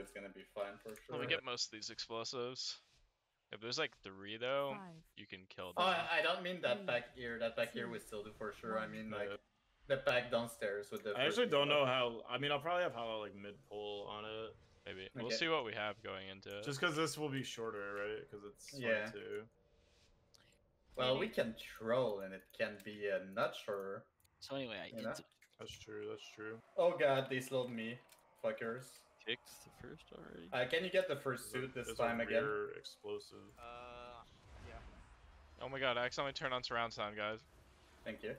it's gonna be fine for sure. Let me get most of these explosives. If there's like three though, Five, you can kill Oh, them. Oh, I don't mean that back here. That back here we still do for sure. I mean like the back downstairs with the. I actually don't know how. I mean, I'll probably have how like mid pull on it, Maybe we'll see what we have going into it. just because this will be shorter, right? Because it's Yeah. two. Well, we can troll and it can be a nut shorter. So anyway, I You did That's true. That's true. Oh god, they slowed me, fuckers. Kicked the first already. Uh, can you get the first There's a- suit this there's a time again? rear explosive. Uh, yeah. Oh my god, I accidentally turned on surround sound, guys. Thank you.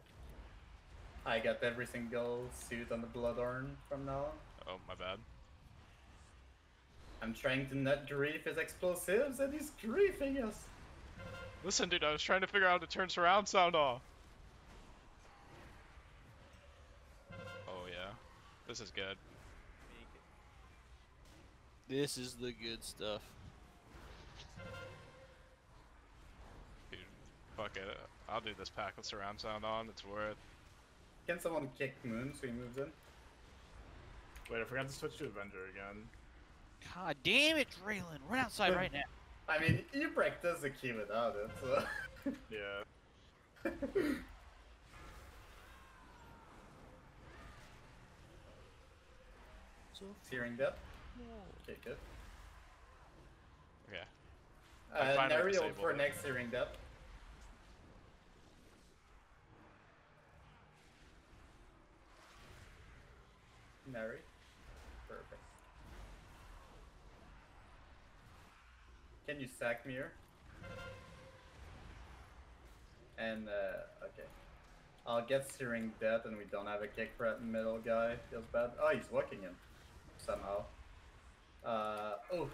I got every single suit on the Bloodhorn from now on. Oh my bad. I'm trying to not grief his explosives and he's griefing us. Listen, dude, I was trying to figure out how to turn surround sound off. Oh yeah, this is good. This is the good stuff. Dude, fuck it. I'll do this pack with surround sound on. It's worth. Can someone kick Moon so he moves in? Wait, I forgot to switch to Avenger again. God damn it, Draylon! Run outside right now. I mean, you practice the key without it, so. Yeah. Searing death. Okay, good. Okay. Uh, fine with Nari ult disable for next searing death. Nari. Perfect. Can you sack me? And, uh, okay. I'll get Searing Death and we don't have a kick for that middle guy. Feels bad. Oh, he's walking him. Somehow. Uh, oh.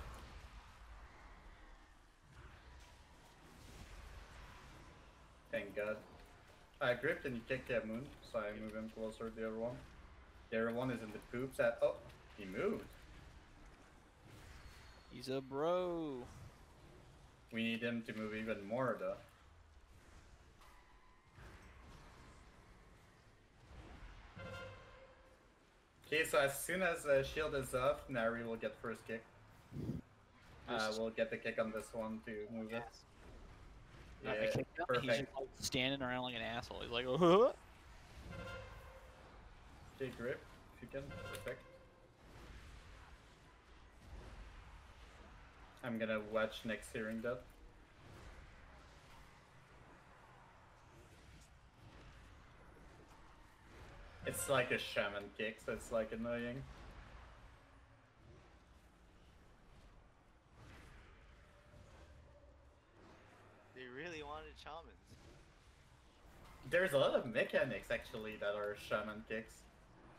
Thank God. I gripped and you kick that Moon, so I move him closer to the other one. The other one is in the poops at. Oh, he moved. He's a bro. We need him to move even more though. Okay, so as soon as uh, shield is off, Nari will get first kick. Uh, we'll get the kick on this one to move it. Yeah, him, He's perfect. just like standing around like an asshole. He's like, oh, Okay, grip, if you can. Perfect. I'm gonna watch next hearing that. It's like a shaman kick, so it's like annoying. They really wanted shamans. There's a lot of mechanics actually that are shaman kicks.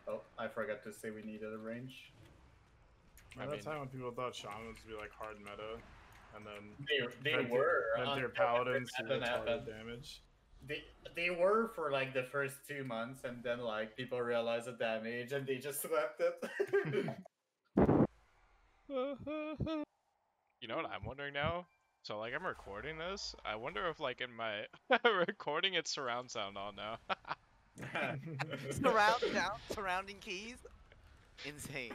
Oh, I forgot to say we needed a range. I By that time when people thought shamans would be like hard meta, and then They, they Vent- were vent until their paladins to everything retarded happened. damage. They they were for like the first two months, and then like people realized the damage, and they just swept it. You know what I'm wondering now? So like I'm recording this. I wonder if like in my recording it's surround sound on now. Surround sound, surrounding keys. Insane.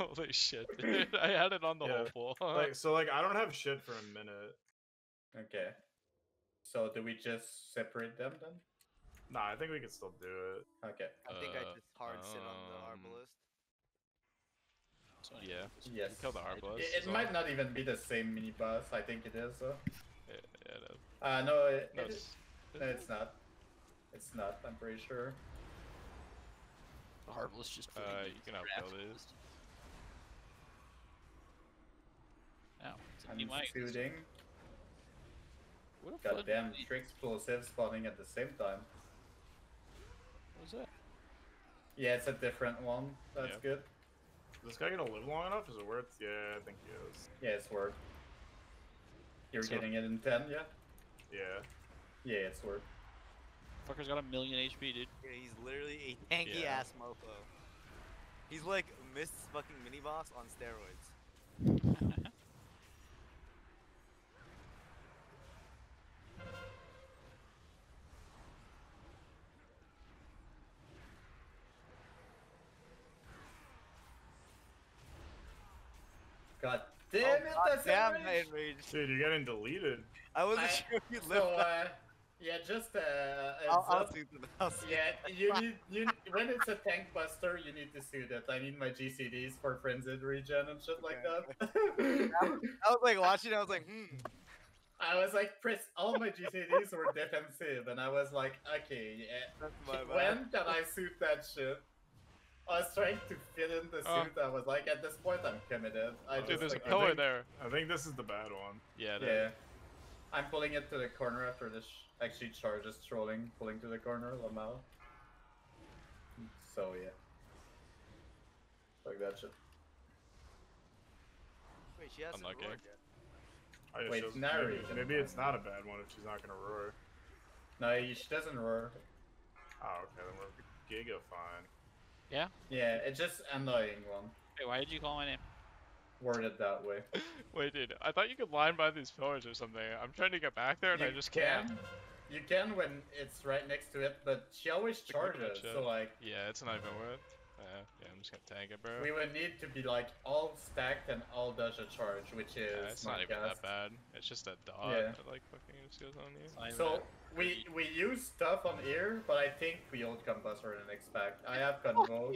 Holy shit, dude. I had it on the Yeah, whole pool. like so, like I don't have shit for a minute. okay. So do we just separate them then? Nah, I think we can still do it. Okay. I think I Uh, just hard sit on the um, arbalest. So yeah. Yes. kill the Arbalest. It, it might not even be the same mini boss. I think it is. though. Yeah, yeah, it is. Uh, no, it, No, it is- it's, no, it's not. It's not. I'm pretty sure. the Harvest just. Uh, you can draft outbuild these. list. Ow, it's a I'm new mic. shooting. What a fun Goddamn, mic. three explosives spawning at the same time. What was that? Yeah, it's a different one. That's Yeah. good. Is this guy gonna live long enough? Is it worth? Yeah, I think he is. Yeah, it's worth. You're So- getting it in 10, yeah? Yeah. Yeah, it's worth. Fucker's got a million HP, dude. Yeah, he's literally a tanky Yeah. ass mofo. He's like Mist's fucking mini boss on steroids. damn it, that's Oh, Damn, enraged. that enraged. Dude, you're getting deleted. I wasn't I- sure if you So, lived that. uh, yeah, just uh, I'll, heads I'll see them. I'll see Yeah, you need you when it's a tank buster, you need to suit it. I need my GCDs for frenzied regen and shit like that. I was like watching. I was like, hmm. I was like, press all my GCDs were defensive, and I was like, okay, yeah. That's my bad. When can I suit that shit? I was trying to fit in the Oh. suit. I was like, at this point, I'm committed. I Oh, just Dude, there's a like, I think- there. I think this is the bad one. Yeah. Yeah, I'm pulling it to the corner after this sh- actually charges trolling, pulling to the corner, Lamau. So yeah, like that shit. Wait, she has some Unlucky. roar yet. I guess Wait, she'll- Nary maybe, maybe it's not a bad one if she's not gonna roar. No, she doesn't roar. Oh, okay, then we're giga fine. Yeah, Yeah, it's just annoying one. Wait, why did you call my name? Worded that way. Wait, dude, I thought you could line by these pillars or something. I'm trying to get back there and I just can't. You can when it's right next to it, but she always Like, look at that charges. So like, Yeah, it's not even worth. Yeah, uh, yeah, I'm just gonna tank it, bro. we would need to be like all stacked and all dodge a charge, which is yeah, it's not my even cast. that bad. It's just a dot Yeah. that like fucking just goes on you. So but- we we use stuff on here, but I think we hold combustor in next pack. I have Fuck convo.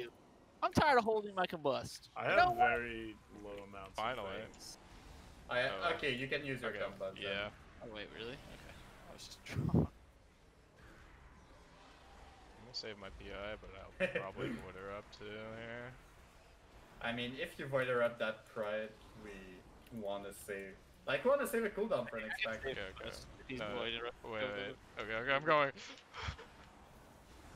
I'm tired of holding my combust. I You have know what? very low amounts Finally. of things. I Oh. okay, you can use your Okay, combust. then. Yeah. Oh wait, really? Okay. I was just drunk. I'm gonna save my PI, but I'll probably put her up too here. I mean, if you void her up that pride, we want to save. Like, we want to save a cooldown for an pack. Okay, okay. If uh, he's No, Wait, wait. Okay, okay, I'm going.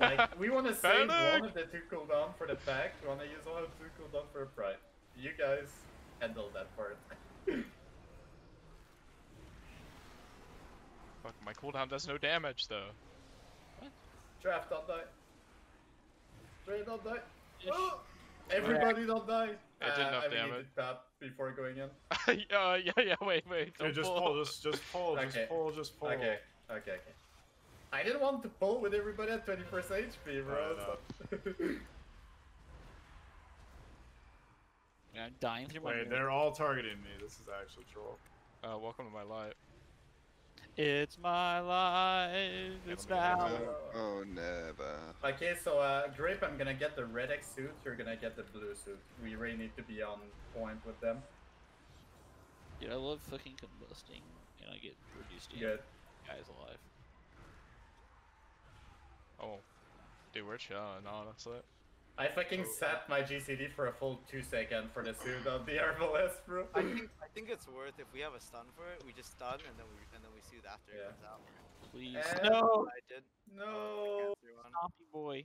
Like, we want to save Panic! one of the two cooldown for the pack. We want to use one of the two cooldown for a pride. You guys handle that part. Fuck, my cooldown does no damage though. What? Drapht, don't die. Dre, don't die. Oh! Everybody don't die. I did enough I mean, you damage. did tap before going in. uh, yeah, yeah, wait, wait. Dude, don't just pull. pull, just just pull, just pull, just pull. Okay, okay, okay. I didn't want to pull with everybody at 20% HP, bro. so- Yeah, I'm dying through my Wait, mirror. they're all targeting me. This is actually troll. Uh, welcome to my light. It's my life. It's let now. Oh, never. okay, so uh, Grape, I'm gonna get the red X suit. You're gonna get the blue suit. We really need to be on point with them. Dude, I love fucking combusting, and I get reduced to Good. guys alive. Oh, dude, we're chilling, honestly. I fucking sat my GCD for a full two second for the suit of the Arbalest, bro. I think I think it's worth if we have a stun for it, we just stun and then we and then we see it after Yeah. it comes out. Please. Eh. No! I did. No. Stompy boy.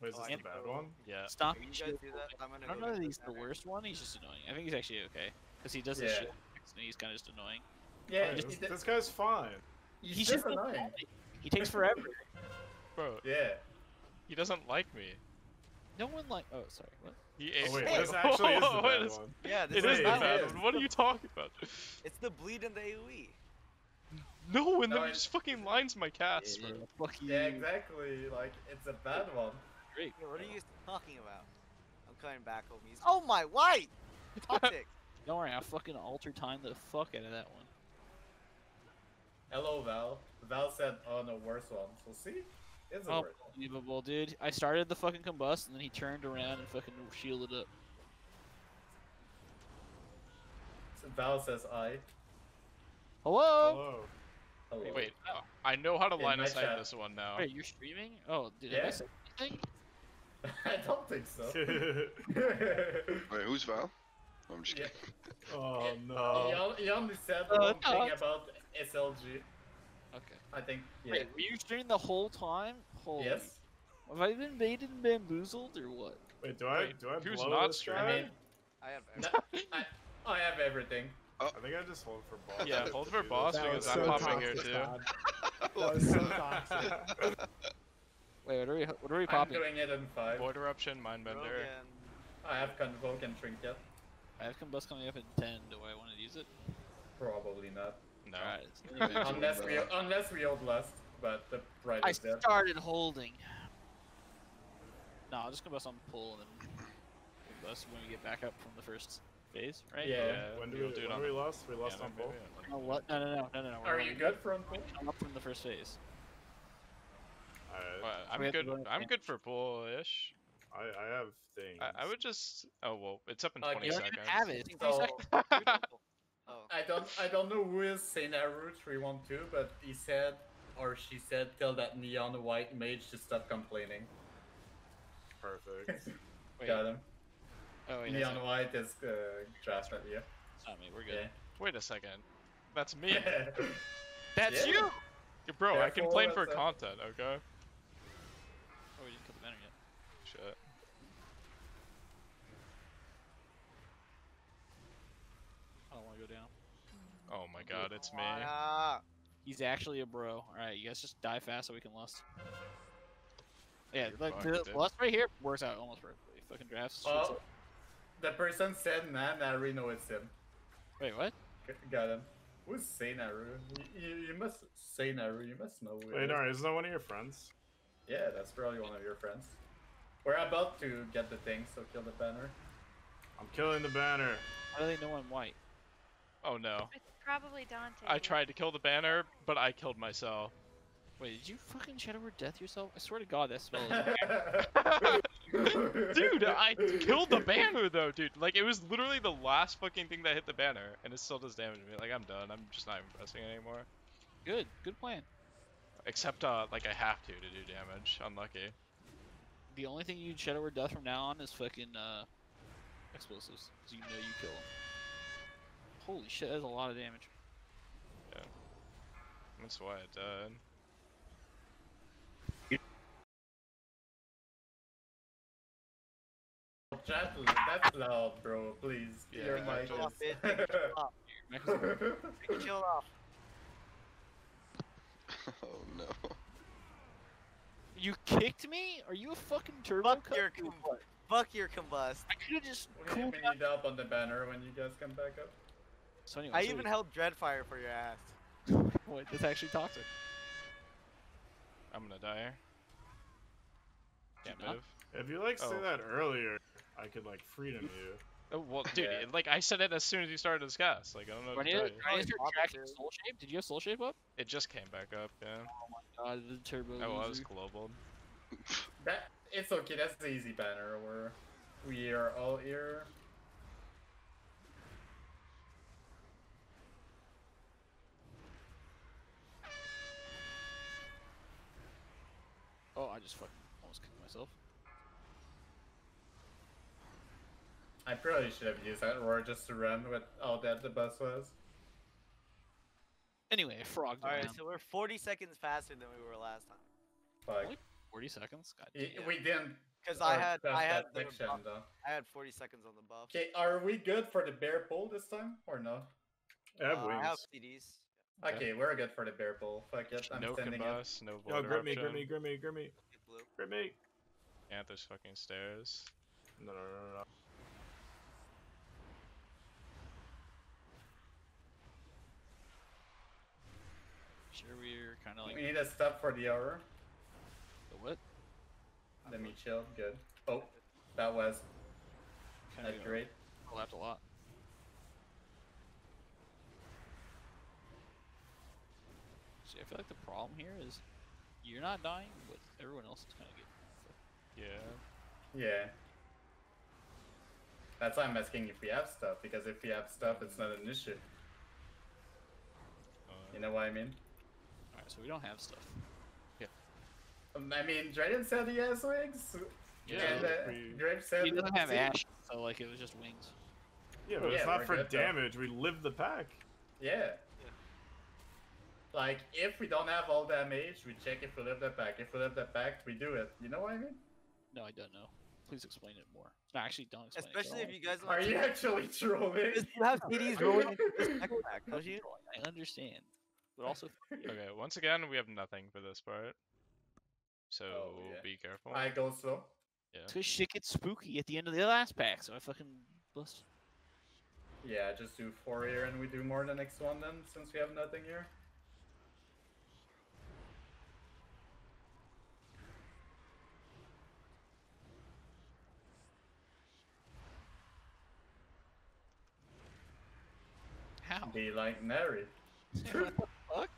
Wait, is Oh, this the bad one? Yeah. Stop If you shield guys do that, I'm gonna I don't know get that he's the Nightmare. worst one, he's just annoying. I think he's actually okay. Because he does this Yeah. shit, and he's kind of just annoying. Yeah, Hey, he this, this guy's fine. he's, He's just just annoying. He takes forever. Bro, Yeah. he doesn't like me. No one like. Oh, sorry. What? He Oh wait, me. this actually is the bad one. Yeah, this It is is the bad it is. one. What are you talking about? It's the bleed and the. AoE. No, and No, then he it- just fucking lines my cast, bro. Yeah, fuck you. Yeah, exactly. Like, it's a bad one. Great. Yeah, what are you talking about? I'm coming back, homies. Oh my white! Toxic. Don't worry, I'll fucking alter time the fuck out of that one. Hello, Val. Val said, oh, no, worse one. So see? It's a Oh, worse one. Unbelievable, dude. I started the fucking combust, and then he turned around and fucking shielded up. So Val says I. Hello? Hello. Hello. Wait, uh, I know how to In line my of sight this one now. Wait, you're streaming? Oh, did I Yeah. miss anything? I don't think so. Wait, who's Val? I'm just Yeah. kidding. oh he, no. on- he only said Uh, one thing about SLG. Okay. I think. Yeah. Wait, were you streaming the whole time? Holy. yes. Have I been baited and bamboozled, or what? Wait, do I Wait, do I who's blow not this guy? I mean, I have. no, I, I have everything. Oh. I think I just hold for boss. Yeah, hold for boss this. because was I'm so popping here too. That was so toxic. Wait, what are we? What are we popping? I'm doing it in five. Void eruption, mindbender. Rogan. I have Convoke and Trinket. I have combust coming up in ten. Do I want to use it? Probably not. No. Alright. Maybe it's Unless we unless we hold last, but the right I is dead. started holding. No, I'll just combust on pull and then combust when we get back up from the first phase, right? Yeah. When do you'll we, do it when on we the- lost? We lost yeah, on maybe both. on, No, what? No, no, no, no, no, no. we're Are you good from we come up from the first phase. Alright, Well, I'm We good. I'm good for pool-ish. I, I have things. I, I would just. Oh well, it's up in Uh, 20 you You don't don't seconds. have it. It's So- seconds. oh. I don't I don't know who is Seinaru 312, but he said or she said tell that neon white mage to stop complaining. Perfect. Wait, Got him. oh wait, neon white is uh, drafted you. not me. We're good. Wait a second. That's me. That's Yeah. you. Yeah, Bro, I complain for that's a- content. Okay. Oh, we didn't kill the banner yet. Shit. I don't want to go down. Oh my god, it's me. He's actually a bro. All right, you guys just die fast so we can lust. Yeah, You're like the dude. lust right here works out almost perfectly. Fucking drafts. shoots Oh, up. the person said nah, Naru know it's him. Wait, what? Got him. Who's Seinaru? You, you, you must say Naru. You must know. who Wait, is. no, isn't that one of your friends? Yeah, that's probably one of your friends. We're about to get the thing, so kill the banner. I'm killing the banner. How do they know I'm white? Oh no. It's probably Dante. I tried to kill the banner, but I killed myself. Wait, did you fucking Shadow Word Death yourself? I swear to God, that spell is. dude, I killed the banner though, dude. Like it was literally the last fucking thing that hit the banner, and it still does damage to me. Like I'm done. I'm just not even pressing anymore. good, good plan. Except uh, like I have to to do damage. Unlucky. The only thing you can Shadow Word Death from now on is fucking uh, explosives, so you know you kill them. Holy shit, that's a lot of damage. Yeah. That's why I died. Chat, that's loud, bro. Please, Yeah, your I mic chill off, bitch. Take your chill off. Your mech is- Take your chill off. Oh no. You kicked me? Are you a fucking turbo? Fuck cunt your or com- what? Fuck your combust. I could have just we cooled we down. need help on the banner when you guys come back up. So anyway, I so even we- held Dreadfire for your ass. Wait, that's actually toxic. I'm gonna die here. Yeah, Too no. bad. If you like say Oh. that earlier, I could like freedom you. Oh well, dude. Yeah. Like I said it as soon as you started to discuss. Like I don't know Do I what need to to, tell do you. I need to start Probably tracking opposite. soul shape? Did you have soul shape up? It just came back up. Yeah. Oh my god, the turbo. I was global. That it's okay. That's the easy banner. We're we are all here. Just fucking almost kicked myself. I probably should have used that roar just to run with all that the bus was. Anyway, frog Alright, so we're 40 seconds faster than we were last time. Fuck. Really? 40 seconds? God Y- damn. We didn't. Because I had I had the section buff- though. I had 40 seconds on the buff. Okay, are we good for the bear pull this time or no? I have Uh, wings. I have CDs. Okay. Okay, we're good for the bear pull. Fuck it, I'm no sending it. combust, no Yo, void grip me, grip me, grip me, grip me, Get blue. grip me. Yeah, there's fucking stairs. No, no, no, no, no. Sure, we're kind of like. We need a step for the hour. The what? Let me chill. Good. Oh, that was Kind that's great. Collapsed a lot. See, I feel like the problem here is you're not dying, but everyone else is kind of getting. Yeah. Yeah. That's why I'm asking if we have stuff, because if we have stuff, it's not an issue. Uh, You know what I mean? Alright, so we don't have stuff. Um, I mean, Dragon said he has wings. Yeah, and uh, we- Grape said He doesn't have see? ash, so like it was just wings. Yeah, but Yeah, it's not for good, though. damage. We live the pack. Yeah. Like, if we don't have all damage, we check if we live that back. If we live that back, we do it. You know what I mean? No, I don't know. Please explain it more. No, actually, don't explain Especially it. if you guys Are you actually trolling? Because you have CDs rolling into pack, don't you? I understand, but also Okay, once again, we have nothing for this part. So Oh, yeah. be careful. I go slow. Yeah. because shit gets spooky at the end of the last pack, so I fucking bust. Yeah, just do four here and we do more the next one then, since we have nothing here. Be like Nary. what the fuck?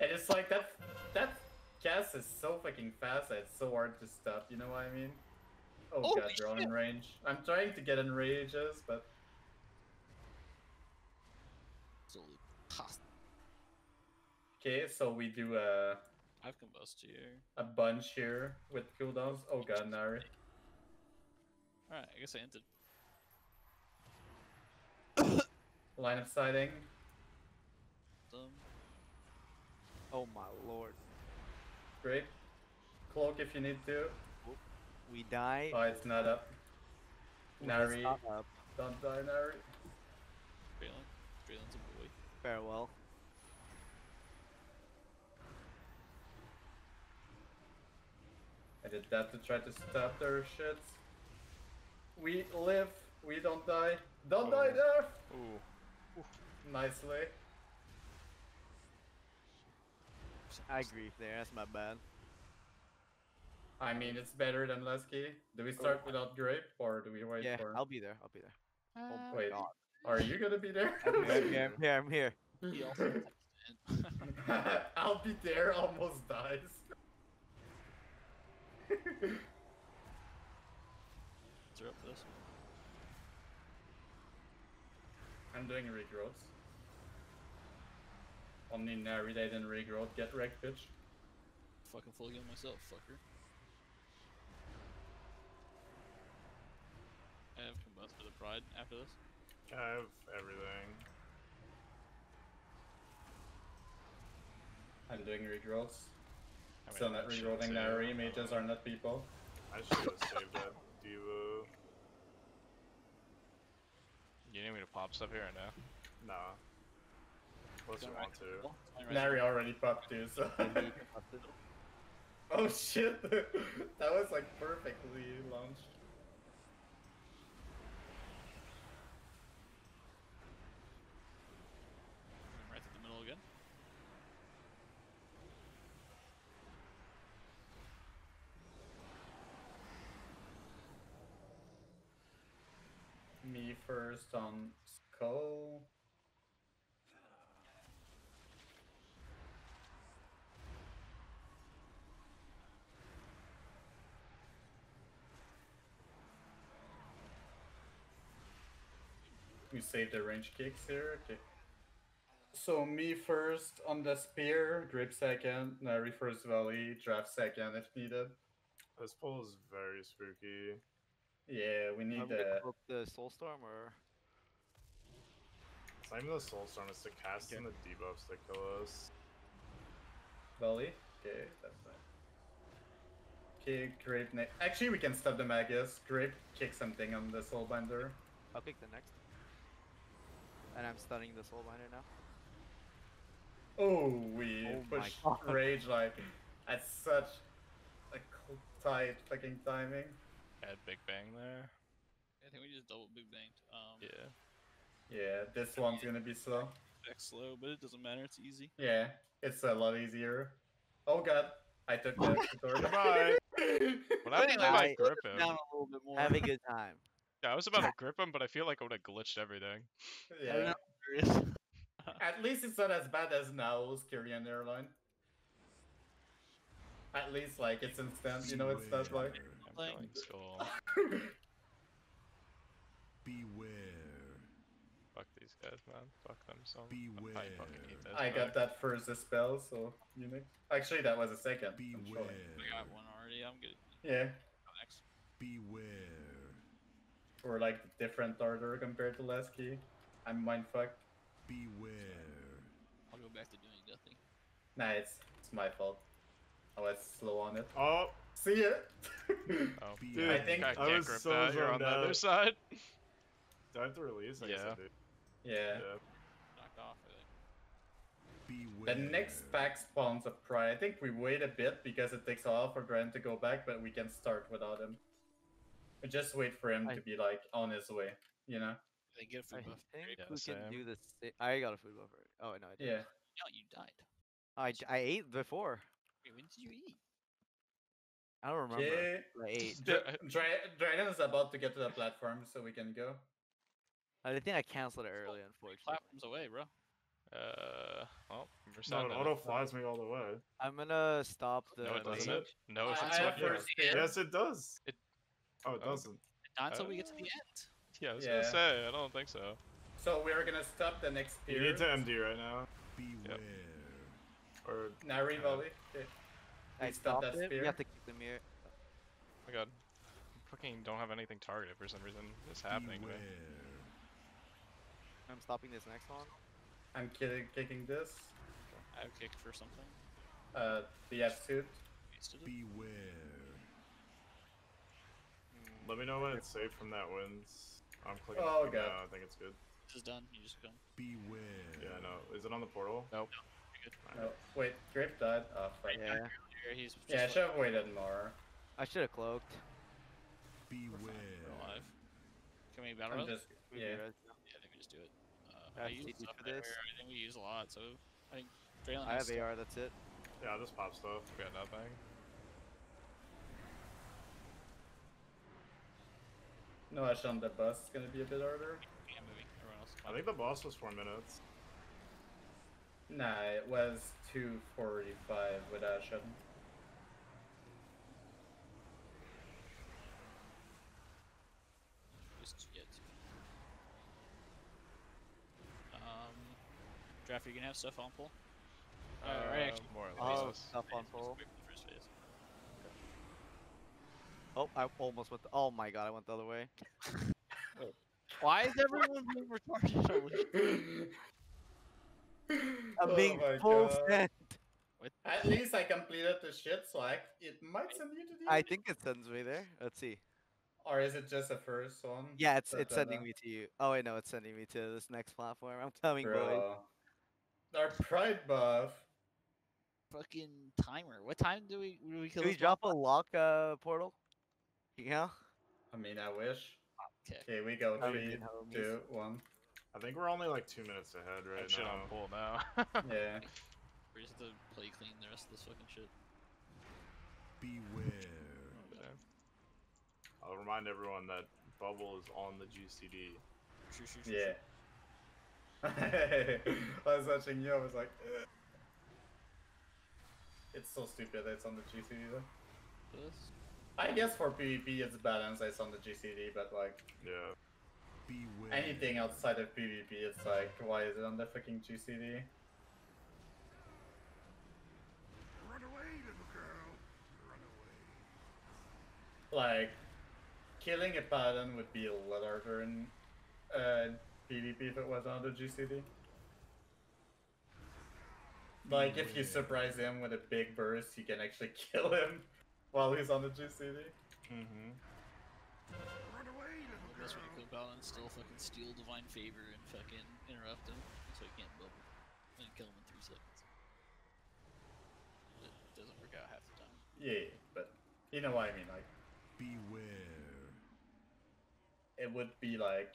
And it's like that that cast is so fucking fast that it's so hard to stop, you know what I mean? Oh Holy god, you're all in shit. range. I'm trying to get in ranges, but Absolutely hostile. okay, so we do a I've combust here. a bunch here with cooldowns. Oh god, Nari. Alright, I guess I entered. Line of sighting. Some. Oh my lord. Great. Cloak if you need to. We die. Oh, it's not up. Nari. it's Nary. not up. Don't die, Nary. Draylen. Draylen's a boy. Farewell. I did that to try to stop their shit. We live, we don't die. Don't oh. die Oh. there! Ooh. Nicely. I grief there. That's my bad. I mean, it's better than Lesky. Do we start oh. without Grape or do we wait yeah, for. I'll be there. I'll be there. Um, oh Wait, god. are you gonna be there? I'm here. I'm here. I'm here. I'm here. He also I'll be there almost dies. Throw up for this. I'm doing regrowths. Only Nary they didn't regrowth. Get wrecked, bitch. Fucking full again myself, fucker. I have combust for the pride after this. I have everything. I'm doing regrowths. I mean, Still not that shit regrowthing too. Nary. Mages are not people. I should have saved that Devo. You need me to pop stuff here or no? Nah. Unless you want to. the wall, it's fine right Nary already popped too, so. oh shit! that was like perfectly launched. Right through the middle again. Me first on Skull. We save the range kicks here. Okay. So me first on the spear, grip second, Nari first volley, Drapht second if needed. This pull is very spooky. Yeah, we need I'm the cloak the Soulstorm or It's not even the Soulstorm, it's the cast and the debuffs that kill us. volley. Okay, that's fine. Okay, grape next. Actually, we can stop the Magus. Grape, kick something on the Soulbinder. I'll pick the next. And I'm stunning the Soulbinder now. Oh, we Oh my push rage like at such a tight fucking timing. Had Big Bang there. I think we just double big banged. Um, Yeah. Yeah, this one's gonna be slow. back slow, but it doesn't matter. It's easy. Yeah, it's a lot easier. Oh god, I took the tutorial. Goodbye. What happened if I I- grip him? Down a little bit more. Have a good time. Yeah, I was about to grip him, but I feel like I would have glitched everything. yeah. At least it's not as bad as Now's Korean airline. At least like it's instant, you know it's not like I'm Like- feeling skull. Beware. Fuck these guys, man. Fuck them so. I fucking hate this. I man. got that first spell, so you know. Actually that was a second. Beware. sure. I got one already. I'm good. Yeah. Go next. Beware. Or like different order compared to last key. I'm mindfucked. Beware. I'll go back to doing nothing. Nah, it's it's my fault. I was slow on it. Oh, See ya. Oh, Dude, I think I I can't was grip so that. You're on zoned the other side. do I have to release? I guess I Yeah. do. yeah. Yeah. Knocked off. I. Beware. The next pack spawns a pride. I think we wait a bit because it takes a while for Grant to go back, but we can start without him. We just wait for him I- to be like on his way, you know? They get a I food buff. think Yeah, we same. can do this. I got a food buffer. Oh no, I didn't. Yeah. No, you died. I, I ate before. Wait, when did you eat? I don't remember. Okay. but I ate. Dra- Dra- Dragon is about to get to the platform, so we can go. I think I canceled it early, unfortunately. Platforms away, bro. Uh, well, No, it it. auto flies me all the way. I'm gonna stop the. No, it doesn't. No, I- it's not have Yeah. first spear. Yes, it does. It- Oh, it oh. doesn't. Not until we get to Uh, the end. Yeah, I was Yeah. gonna say, I don't think so. So we're gonna stop the next You need to MD right now, Beware. or Nari volley. Okay. I We stop stopped that it. spear. We have to keep the mirror. Oh my god. I fucking don't have anything targeted for some reason. It's happening. Beware. I'm stopping this next one. I'm kidding, kicking this. I have kicked for something. Uh, the F suit. Beware. Let me know when it's safe from that wins. I'm clicking. Oh, it God. now, I think it's good. This is done. You just go. Beware. Yeah, no. Is it on the portal? Nope. No, wait, Grape died. Oh, fuck. Yeah. Here, he's just Yeah, I should have waited more. I should have cloaked. Beware. we're alive. Can we battle I'm just, We yeah. Yeah, I think we just do it. Uh, I I use stuff for this. I think we use a lot, so I think Draylon I have AR. That's it. Yeah, I'll just pop stuff. We got nothing. No, I on the bus. is gonna be a bit harder. Yeah, moving. Everyone else. is I think the boss was four minutes. Nah, it was 245 with Ashen. Just yet. Um, Drapht. Are you gonna have stuff on pull? Uh, right, Uh, actually, more or Oh, stuff on Just pull. wait for the first phase. Oh, I almost went. The, oh my god, I went the other way. Why is everyone being retarded? I'm Oh being my full God. sent. At least I completed the shit, so I, it might send you to the I think it sends me there. Let's see. Or is it just the first one? Yeah, it's Da- it's da- sending da. me to you. Oh I know it's sending me to this next platform. I'm coming, boys. Bro. Our pride buff. Fucking timer. What time do we do we kill Can we this drop a lock uh portal? Yeah. I mean, I wish. Okay. Okay, we go. We Three, did homies. two, one. I think we're only like two minutes ahead I have right shit now. on pull now. Yeah. We just have to play clean the rest of this fucking shit. Beware. Okay. I'll remind everyone that Bubble is on the GCD. Shoo, shoo, shoo, Yeah. I was watching you, I was like, Ugh. It's so stupid that it's on the GCD though. This. I guess for PvP it's balanced, it's on the GCD, but like, Yeah. Beware. anything outside of PvP, it's like, why is it on the fucking GCD? Run away, little girl. Run away. Like, killing a paladin would be a lot harder in uh, PvP if it was on the GCD. Like, if you surprise him with a big burst, you can actually kill him while he's on the GCD. Mm-hmm. Run away, little That's what girl. you kill and still fucking steal divine favor and fucking interrupt him so he can't bubble. And kill him in three seconds. It doesn't work out half the time. Yeah, but you know what I mean. Like, Beware. it would be like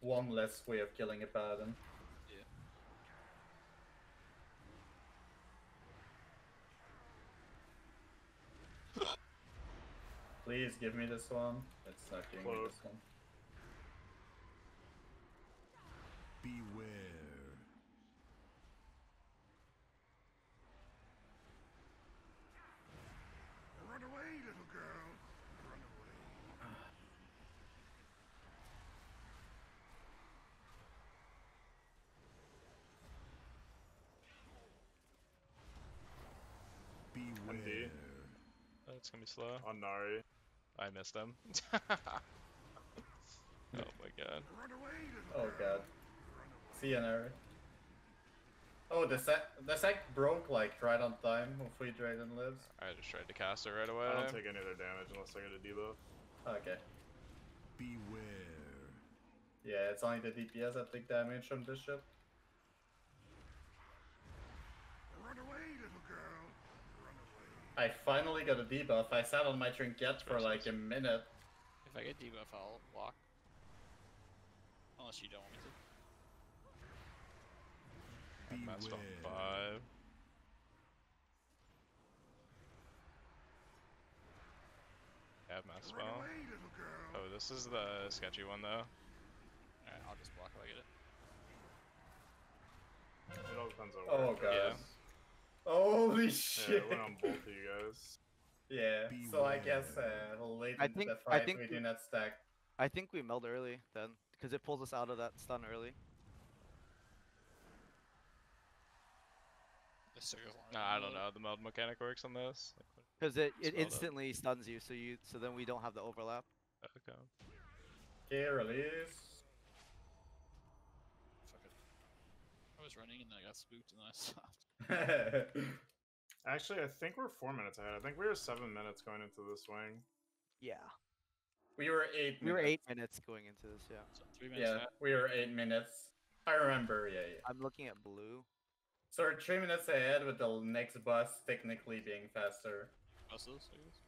one less way of killing a paladin. Yeah. Please give me this one. It's not giving me Cloak. this one. Beware. Run away, little girl. Run away. Beware. Oh, it's gonna be slow. Oh, on Nari. I missed him. oh my god. Run away, little Oh god. See you, Nary. Oh, the sec the sec broke like right on time. Hopefully, Drayden lives. I just tried to cast it right away. I don't take any other damage unless I get a debuff. Okay. Beware. Yeah, it's only the DPS that take damage from this shit. Run away, little girl. Run away. I finally got a debuff. I sat on my trinket for like a minute. If I get debuff, I'll walk. Unless you don't want me to. Mass spell Beware. five. Have mass Run spell. away. Oh, this is the sketchy one though. Alright, I'll just block if I get it. It all depends on Oh god. Yeah. Holy Yeah, shit. it went on both of you guys. Yeah, so I guess uh, late I into think- the I fight think we we- do not stack. I think we meld early then, because it pulls us out of that stun early. This took as long as Nah, I don't know how the meld mechanic works on this. Because it, it well done. instantly stuns you, so you so then we don't have the overlap. okay. Okay, release. Was running and then I got spooked and then I stopped. Actually, I think we're four minutes ahead. I think we were seven minutes going into the swing. Yeah. we were eight. We were minutes. eight minutes going into this. Yeah. So three minutes. Yeah, back. we were eight minutes. I remember. Yeah, yeah. I'm looking at blue. So we're three minutes ahead with the next bus technically being faster. Buses, I guess.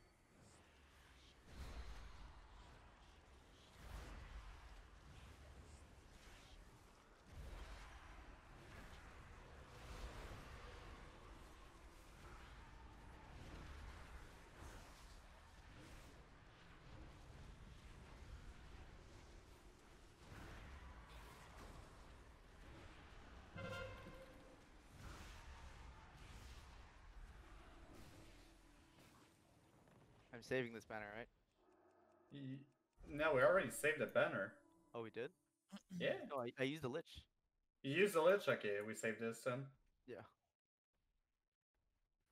I'm saving this banner, right? Y- No, we already saved the banner. Oh, we did. Yeah. No, I, I used the lich. You used the lich. Okay, we saved this then. Yeah.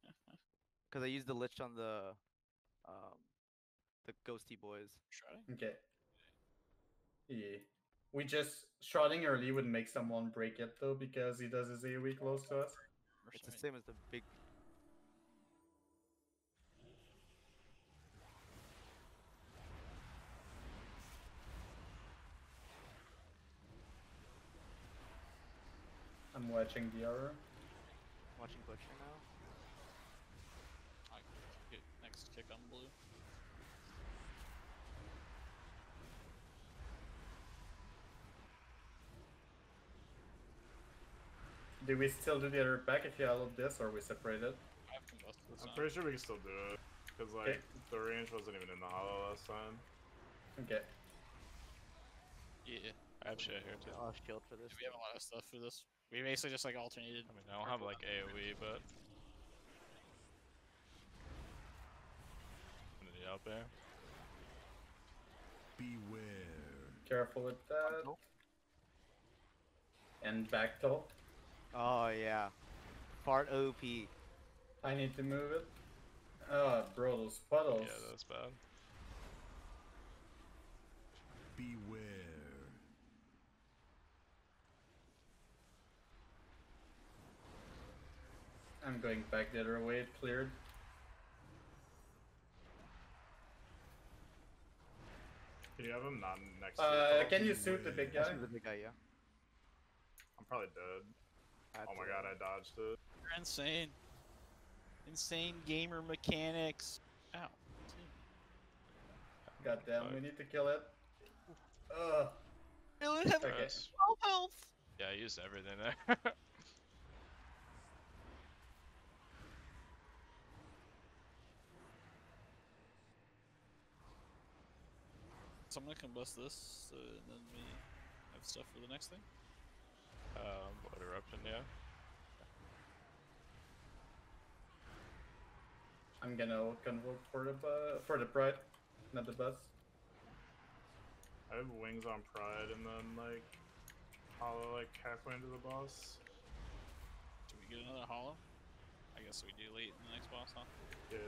Because I used the lich on the, um, the ghosty boys. Shrouding? Okay. Yeah. We just shrouding early would make someone break it though because he does his AoE close to us. It's the same as the big. Watching the arrow. Watching butcher now. I get next kick on blue. Do we still do the other pack if you allowed this or we separate it? I have combust this I'm time. pretty sure we can still do it. Because, like, Okay. the range wasn't even in the hollow last time. Okay. Yeah. I have shit here too. Oh, shield for this. We have a lot of stuff for this. We basically just like alternated. I mean, I don't have like AoE, but. Out there. Beware. Careful with that. And back toe. Oh yeah. Fart OP. I need to move it. Oh, bro, those puddles. Yeah, that's bad. Beware. I'm going back the other way. It cleared. Can you have him not next to Uh, you? can you suit the big That's guy? the big guy, yeah. I'm probably dead. Oh my god, I dodged it. You're insane. Insane gamer mechanics. Ow. God damn, we need to kill it. Ugh. Really have Okay. 12 health. Yeah, I used everything there. I'm gonna combust this, uh, and then we have stuff for the next thing. um, Blood Eruption, yeah. I'm gonna convoke for the bu- for the pride, not the bus. I have wings on pride and then, like, hollow, like, halfway into the boss. Do we get another hollow? I guess we do late in the next boss, huh? Yeah.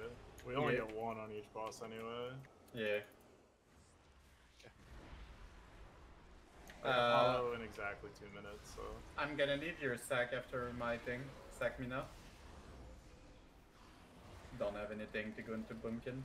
We only Yeah. get one on each boss anyway. Yeah. Uh, in exactly two minutes, so. I'm gonna need your sack after my thing. Sack me now. Don't have anything to go into Bumpkin.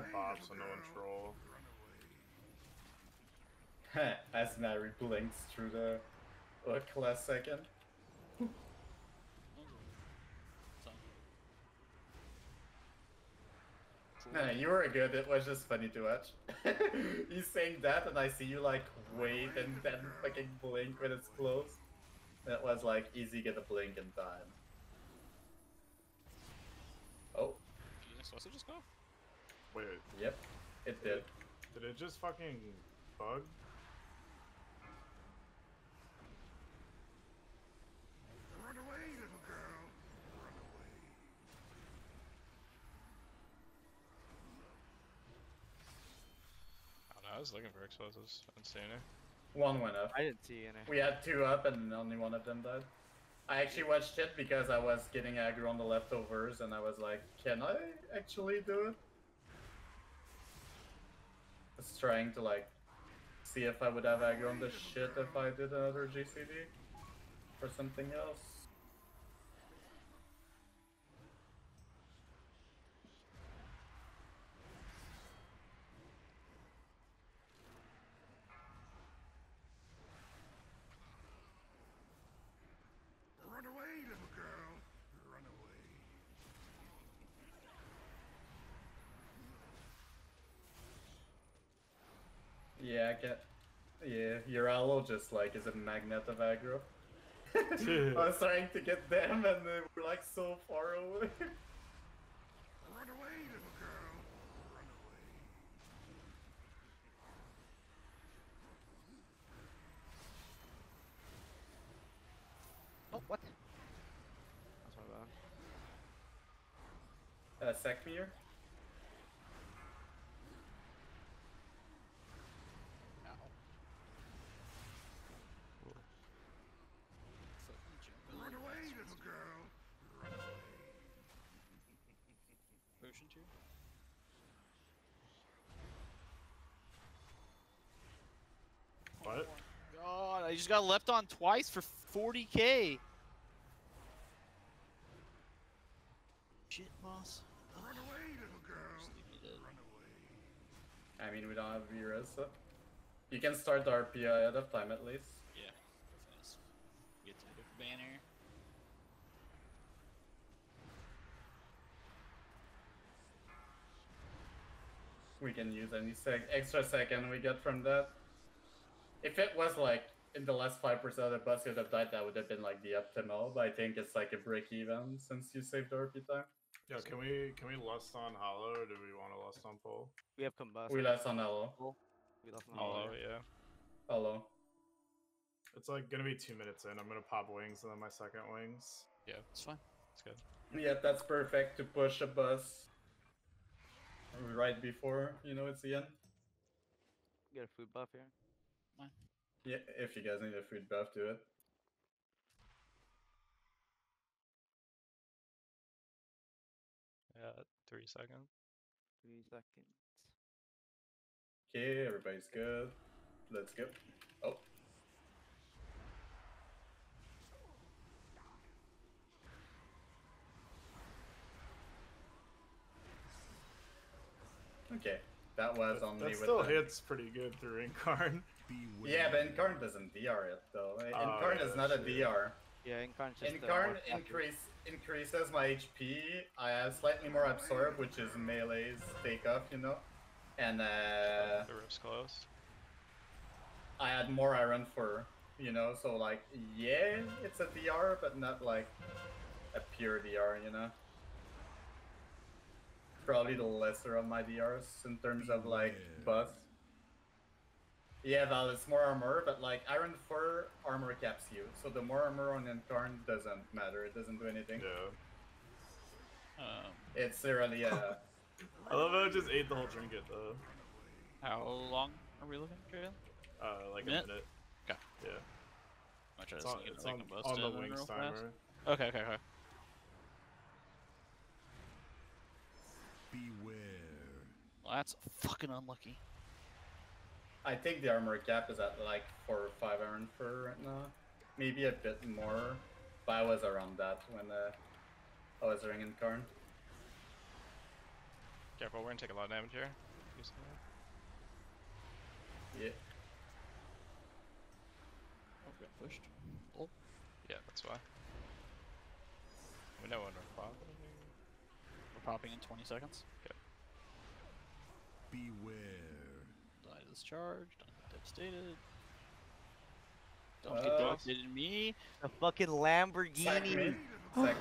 Got bops so no one troll. As Nari blinks through the hook last second. No, you were good. It was just funny to watch. you saying that, and I see you like wait and then fucking blink when it's close. That was like easy get a blink in time. Oh, Did the sausage just go? Wait, yep, it did. did it just fucking bug? Run away, little girl. Run away. I don't know. I was looking for explosives. I didn't see any. One went up. I didn't see any. We had two up, and only one of them died. I actually watched it because I was getting aggro on the leftovers, and I was like, "Can I actually do it?" Just trying to like see if I would have aggro on this shit if I did another GCD or something else. Run away, little girl. Run away. Yeah, I get. Yeah, your aloe just like is a magnet of aggro. I was trying to get them, and they were like so far away. Run away, little girl. Run away. Oh, what? That's my bad. Uh, Sekmir? Run away, little girl. Run away. Potion two. What? God, I just got left on twice for 40k. Shit, boss. Run away, little girl. Just leave me dead. Run away. I mean, we don't have Vera, so. You can start the RP ahead of time at least. Yeah. Fast. Get to the banner. We can use any sec extra second we get from that. If it was like in the last 5% of the bus could have died, that would have been like the optimal, but I think it's like a break even since you saved the RP time. Yo, can we can we lust on hollow or do we want to lust on pole? We have combust. We lost on hello. We lost on Hollow, Hollow. yeah. Hello. It's like gonna be two minutes in. I'm gonna pop wings and then my second wings. Yeah, It's fine. it's good. Yeah, that's perfect to push a bus right before, you know, it's the end. Get a food buff here. Yeah, if you guys need a food buff, do it. Yeah, three seconds. Three seconds. Okay, everybody's good. Let's go. Oh. Okay, that was That, on me that with still the- hits pretty good through Incarn. Yeah, but Incarn doesn't DR it though. Oh, Incarn yeah, is not a that's. DR. Yeah, Incarn just. uh, Incarn increase increases my HP. I have slightly more absorb, which is melee's take takeoff, you know. And uh, the rift's closed. I had more Ironfur, you know, so like, yeah, it's a DR, but not like a pure DR, you know. Probably the lesser of my DRs in terms of like buff. Yeah, Val, it's more armor, but like Iron 4 armor caps you, so the more armor on Incarn doesn't matter, it doesn't do anything. Yeah. Um, It's really uh I love how it just ate the whole trinket though. how long are we looking, Trail? Uh, like Minute? a minute. Okay. Yeah. I try It's to on, sneak it's it like on, a bust on the in wings real fast. Okay, okay, okay. Beware. Well, that's fucking unlucky. I think the armor gap is at like 4 or 5 iron fur right now. Maybe a bit more, but I was around that when uh, I was ringing Karn. Careful, we're gonna take a lot of damage here. Yeah. Oh, got pushed. Oh, Yeah, that's why. We know when we're popping. we're popping in 20 seconds. Beware. Die this charge. Don't get devastated. Don't get Uh, devastated in me. The fucking Lamborghini. me. Sack.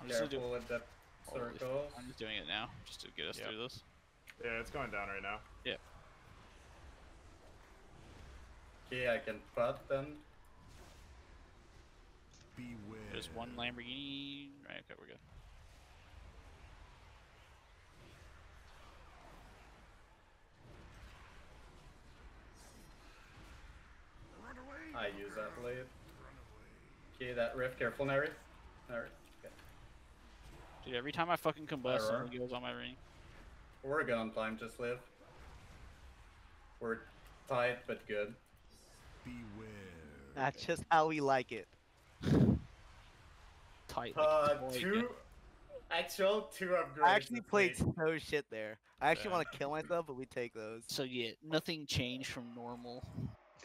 I'm just, gonna do, Careful with the Holy fuck, circles. I'm just doing it now, just to get us Yep. through this. Yeah, it's going down right now. Yeah. Okay, I can putt then. Beware. There's one Lamborghini. Right, okay, we're good. Run away. I little use that blade. Run away. Okay, that rift. Careful, Nary. Nary. Okay. Dude, every time I fucking combust, Error. something goes on my ring. We're good on time. Just live. We're tight but good. Beware. That's just how we like it. Tight. Like, Uh, boy, two. Actual two upgrades. I actually played week. so shit there. I actually Yeah. want to kill myself, but we take those. So yeah, nothing changed from normal.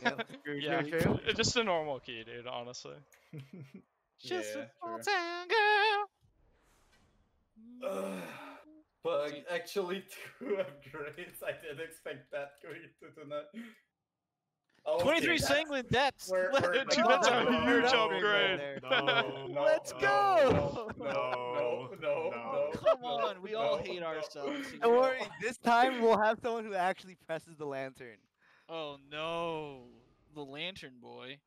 Yeah, true, Yeah, true, true. just a normal key, dude. Honestly. Just Yeah, a small true. town girl. Ugh, but actually, two upgrades. I didn't expect that going to tonight. Oh, 23 okay, that- sanguine depths. We're, we're, Two go. bits a huge no, upgrade. No, no, Let's no, go! No, no, no, no, No. no. Come on, we all hate no. ourselves. Don't worry, this time we'll have someone who actually presses the lantern. Oh no, the lantern boy.